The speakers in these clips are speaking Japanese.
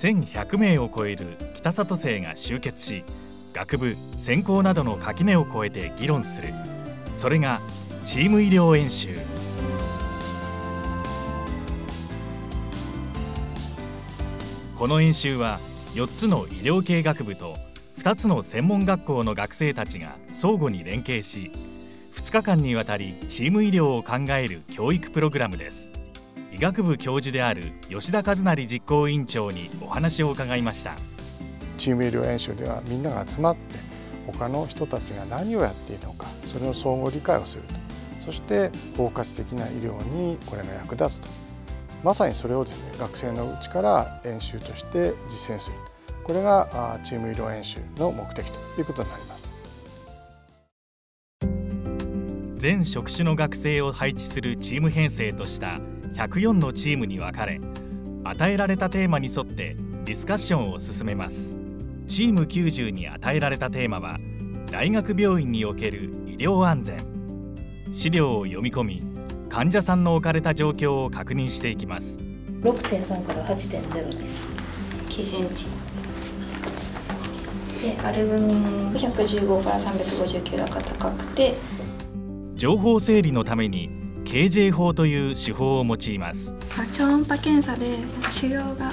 1100名を超える北里生が集結し学部専攻などの垣根を越えて議論する。それがチーム医療演習。この演習は4つの医療系学部と2つの専門学校の学生たちが相互に連携し2日間にわたりチーム医療を考える教育プログラムです。医学部教授である吉田和成実行委員長にお話を伺いました。チーム医療演習ではみんなが集まって他の人たちが何をやっているのかそれの相互理解をすると。そして包括的な医療にこれが役立つと。まさにそれをですね学生のうちから演習として実践するこれがチーム医療演習の目的ということになります。全職種の学生を配置するチーム編成とした104のチームに分かれ与えられたテーマに沿ってディスカッションを進めます。チーム90に与えられたテーマは大学病院における医療安全。資料を読み込み患者さんの置かれた状況を確認していきます。6.3から8.0です。基準値。でアルブミン115から359だから高くて。情報整理のために KJ 法という手法を用います。超音波検査で腫瘍が。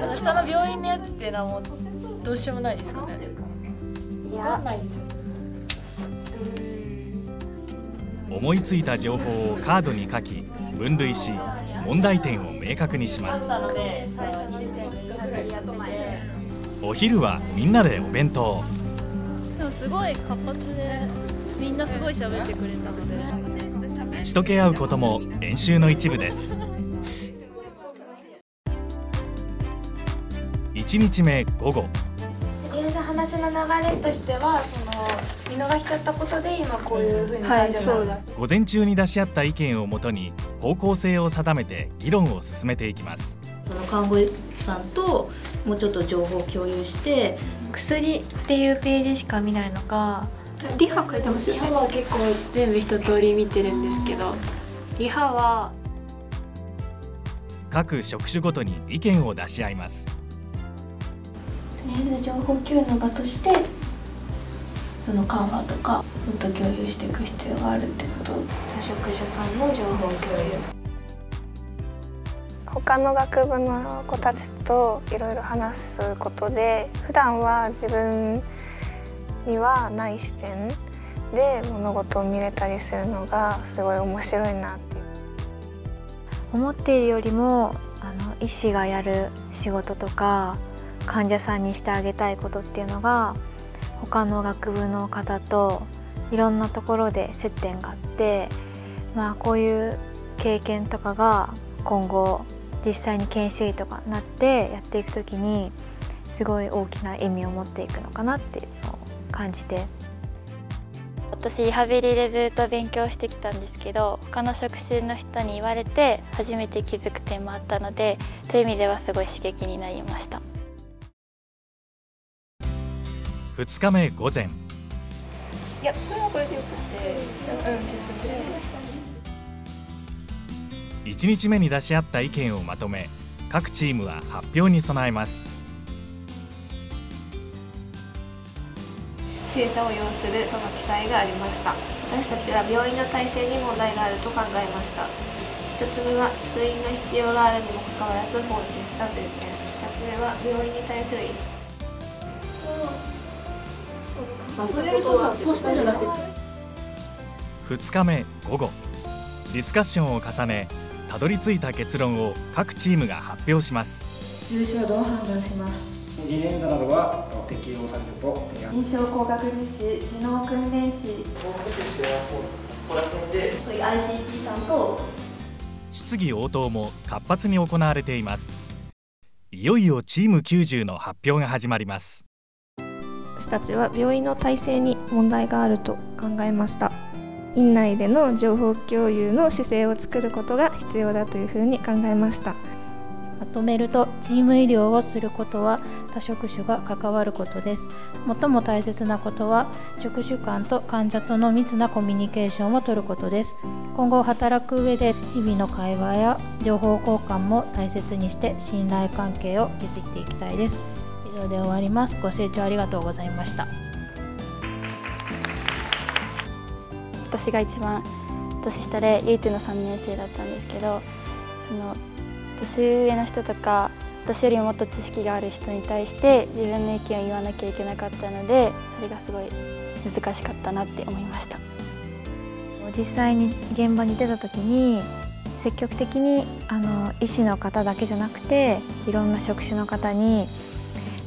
その下の病院のやつっていうのはもうどうしようもないですかね。分かんないですよ思いついた情報をカードに書き分類し問題点を明確にします。お昼はみんなでお弁当。でもすごい活発でみんなすごい喋ってくれたので打ち解け合うことも練習の一部です。1日目午後。とりあえず話の流れとしてはその見逃しちゃったことで今こういうふうにはいそうだ。午前中に出し合った意見をもとに方向性を定めて議論を進めていきます。その看護師さんともうちょっと情報を共有して薬っていうページしか見ないのかリハ書いてますよねリハは結構全部一通り見てるんですけど。リハは各職種ごとに意見を出し合います。とりあえず情報共有の場としてそのカンファとかもっと共有していく必要があるってこと。多職種間の情報共有。他の学部の子たちといろいろ話すことで普段は自分にはない視点で物事を見れたりするのがすごい面白いなって思っているよりもあの医師がやる仕事とか患者さんにしてあげたいことっていうのが他の学部の方といろんなところで接点があって、まあ、こういう経験とかが今後実際に研修医とかなってやっていく時にすごい大きな意味を持っていくのかなっていう。感じて。私リハビリでずっと勉強してきたんですけど他の職種の人に言われて初めて気づく点もあったのでそういう意味ではすごい刺激になりました。2日目午前。いやこれはこれでよくてうん1日目に出し合った意見をまとめ各チームは発表に備えます精査を要するとの記載がありました。私たちは病院の体制に問題があると考えました。一つ目は通院の必要があるにもかかわらず放置したという点。二つ目は病院に対する意識。2日目午後。ディスカッションを重ねたどり着いた結論を各チームが発表します。中止はどう判断しますインフルエンザなどは適用されると提案。臨床工学技師指導訓練士。大阪としてはそこら辺でそういう ICT さんと質疑応答も活発に行われています。いよいよチーム90の発表が始まります。私たちは病院の体制に問題があると考えました。院内での情報共有の姿勢を作ることが必要だというふうに考えましたまとめるとチーム医療をすることは多職種が関わることです。最も大切なことは職種間と患者との密なコミュニケーションをとることです。今後働く上で日々の会話や情報交換も大切にして信頼関係を築いていきたいです。以上で終わります。ご清聴ありがとうございました。私が一番年下で唯一の3年生だったんですけどその年上の人とか私よりもっと知識がある人に対して自分の意見を言わなきゃいけなかったのでそれがすごい難しかったなって思いました。実際に現場に出た時に積極的にあの医師の方だけじゃなくていろんな職種の方に、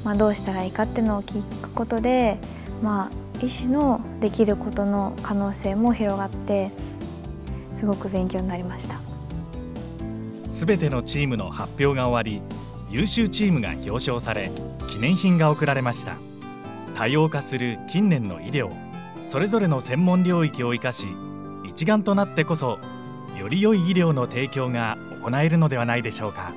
まあ、どうしたらいいかっていうのを聞くことで、まあ、医師のできることの可能性も広がってすごく勉強になりました。すべてのチームの発表が終わり優秀チームが表彰され記念品が贈られました多様化する近年の医療それぞれの専門領域を生かし一丸となってこそより良い医療の提供が行えるのではないでしょうか。